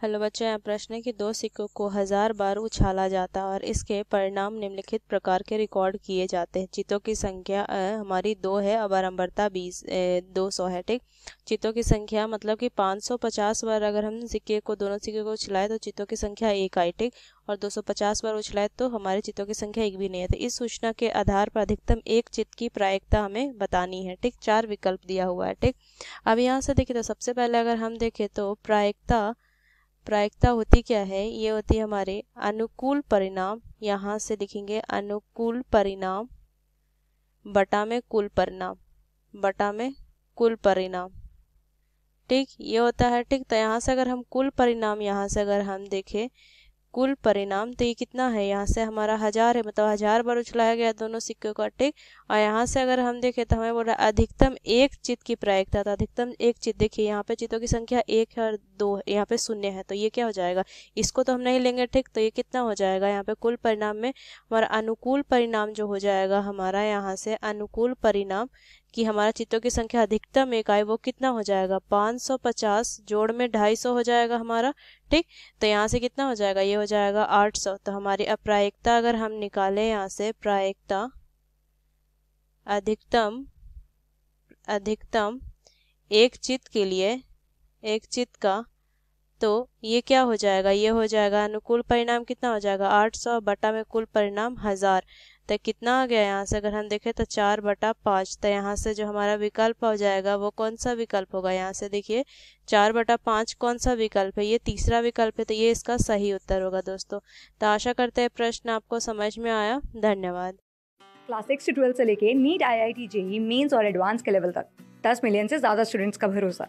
Hello बच्चों यहाँ प्रश्न है कि दो सिक्कों को हज़ार बार उछाला जाता है और इसके परिणाम निम्नलिखित प्रकार के रिकॉर्ड किए जाते हैं। चित्तों की संख्या हमारी दो है अबारंबरता बीस दो सौ है, ठीक? चित्तों की संख्या मतलब कि 550 बार अगर हम सिक्के को, दोनों सिक्के को उछलाए तो चित्तों की संख्या एक आई, ठीक? और 250 बार उछलाए तो हमारे चित्तों की संख्या एक भी नहीं है। तो इस सूचना के आधार पर अधिकतम एक चित्त की प्रायिकता हमें बतानी है, ठीक? चार विकल्प दिया हुआ है, ठीक? अब यहाँ से देखिए तो सबसे पहले अगर हम देखें तो प्रायिकता प्रायिकता होती क्या है? ये होती है हमारे अनुकूल परिणाम। यहाँ से लिखेंगे अनुकूल परिणाम। बटा में कुल परिणाम। बटा में कुल परिणाम। ठीक, ये होता है, ठीक। तो यहाँ से अगर हम कुल परिणाम, यहाँ से अगर हम देखें, कुल परिणाम तो ये कितना है? यहाँ से हमारा हज़ार है मतलब हज़ार बार उछलाया गया दोनों सिक्कों का, ठीक। और यहाँ से अगर हम देखें तो हमें बोल रहा है अधिकतम एक चित्त की प्रायिकता तो अधिकतम एक चित्त देखिए, यहाँ पे चित्तों की संख्या एक है और दो यहाँ पे शून्य है तो ये क्या हो जाएगा? इसको तो हम नहीं लेंगे ठीक तो ये कितना हो जाएगा? यहाँ पे कुल परिणाम में हमारा अनुकूल परिणाम जो हो जाएगा, हमारा यहाँ से अनुकूल परिणाम कि हमारा चित्तों की संख्या अधिकतम आए, वो कितना हो जाएगा? 550 जोड़ में 250 हो जाएगा हमारा, ठीक? तो यहाँ से कितना हो जाएगा? ये हो जाएगा 800 तो हमारी अप्रायिकता अगर हम निकालें यहाँ से, प्रायिकता अधिकतम अधिकतम एक चित्त के लिए एक चित्त का तो ये क्या हो जाएगा? ये हो जाएगा अनुकूल परिणाम कितना हो जाएगा? 800 बटा में कुल परिणाम हज़ार। तो कितना आ गया यहाँ से? अगर हम देखें तो चार बटा पाँच। तो यहाँ से जो हमारा विकल्प हो जाएगा, वो कौन सा विकल्प होगा? यहाँ से देखिए, चार बटा पाँच कौन सा विकल्प है? ये तीसरा विकल्प है तो ये इसका सही उत्तर होगा दोस्तों। तो आशा करते हैं प्रश्न आपको समझ में आया। धन्यवाद। क्लास सिक्स से ट्वेल्थ से लेके NEET I I T JEE mains और एडवांस के लेवल तक। दस मिलियन से ज़्यादा स्टूडेंट्स का भरोसा।